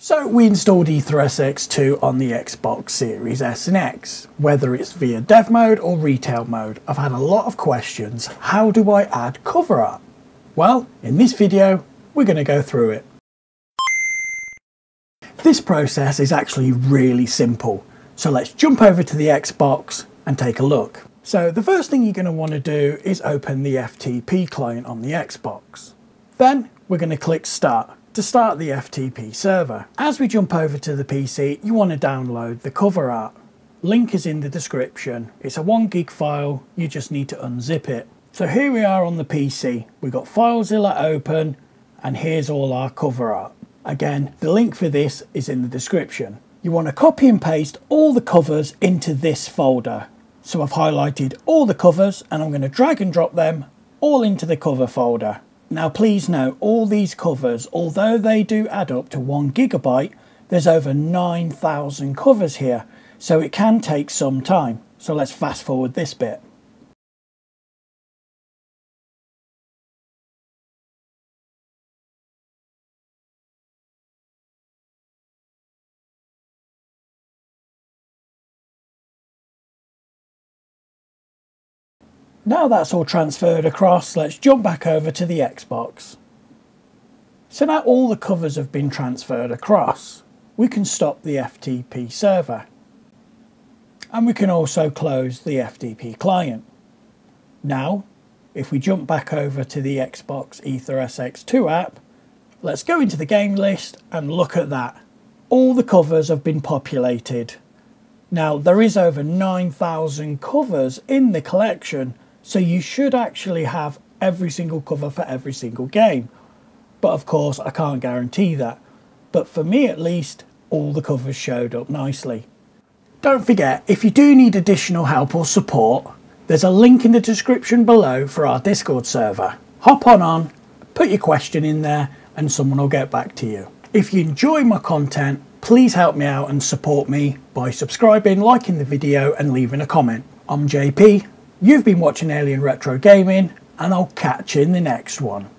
So we installed Aether-SX2 on the Xbox Series S and X. Whether it's via dev mode or retail mode, I've had a lot of questions. How do I add cover art? Well, in this video, we're going to go through it. This process is actually really simple. So let's jump over to the Xbox and take a look. So the first thing you're going to want to do is open the FTP client on the Xbox. Then we're going to click Start to start the FTP server. As we jump over to the PC, you want to download the cover art. Link is in the description. It's a one gig file, you just need to unzip it. So here we are on the PC. We've got FileZilla open and here's all our cover art. Again, the link for this is in the description. You want to copy and paste all the covers into this folder. So I've highlighted all the covers and I'm going to drag and drop them all into the cover folder. Now please note, all these covers, although they do add up to one gigabyte, there's over 9,000 covers here, so it can take some time. So let's fast forward this bit. Now that's all transferred across, let's jump back over to the Xbox. So now all the covers have been transferred across, we can stop the FTP server. And we can also close the FTP client. Now, if we jump back over to the Xbox Aether-SX2 app, let's go into the game list and look at that. All the covers have been populated. Now, there is over 9,000 covers in the collection, so you should actually have every single cover for every single game. But of course, I can't guarantee that. But for me at least, all the covers showed up nicely. Don't forget, if you do need additional help or support, there's a link in the description below for our Discord server. Hop on on, put your question in there, and someone will get back to you. If you enjoy my content, please help me out and support me by subscribing, liking the video, and leaving a comment. I'm JP, You've been watching Alien Retro Gaming, and I'll catch you in the next one.